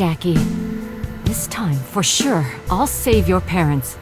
Jackie. This time, for sure, I'll save your parents.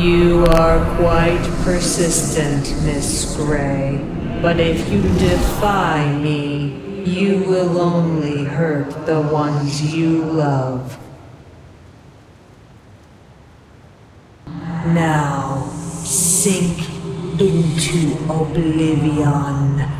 You are quite persistent, Miss Gray. But if you defy me, you will only hurt the ones you love. Now, sink into oblivion.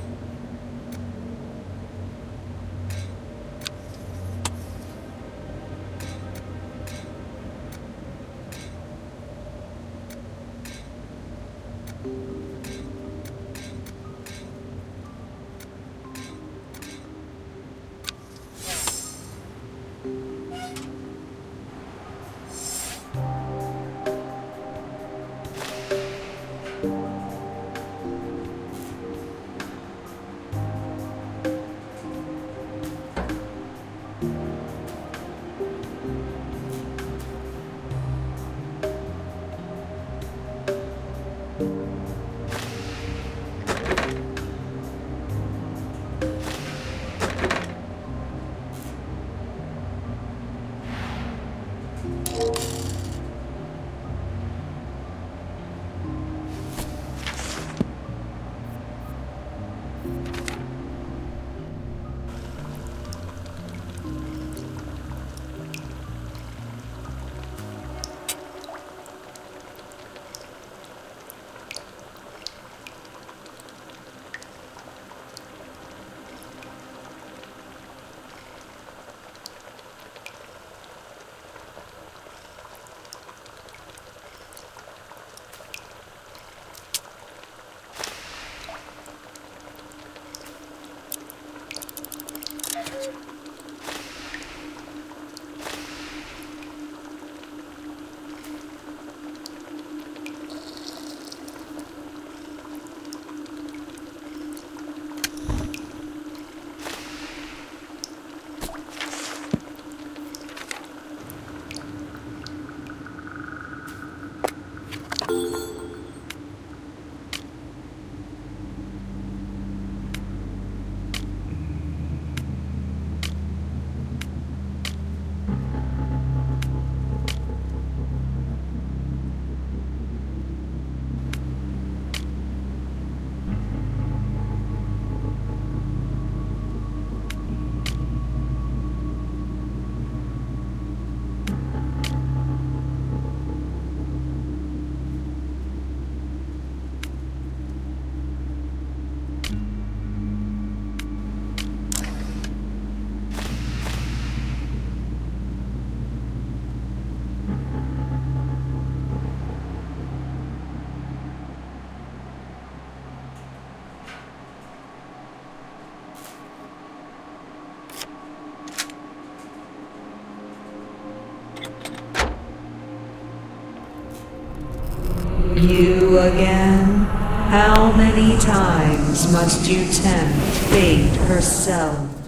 You again? How many times must you tempt fate herself?